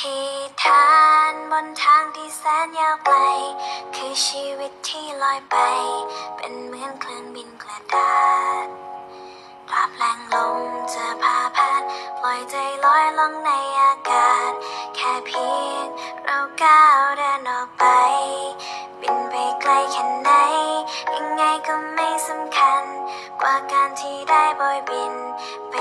ที่ฐานบนทางที่แสนยาวไกล คือชีวิตที่ลอยไป เป็นเหมือนเครื่องบินกระดาษตราบแรงลมจะพาพาดปล่อยใจลอยลงในอากาศ แค่เพียงเราก้าวเดินออกไป บินไปไกลแค่ไหน ยังไงก็ไม่สำคัญ กว่าการที่ได้บบยบินไป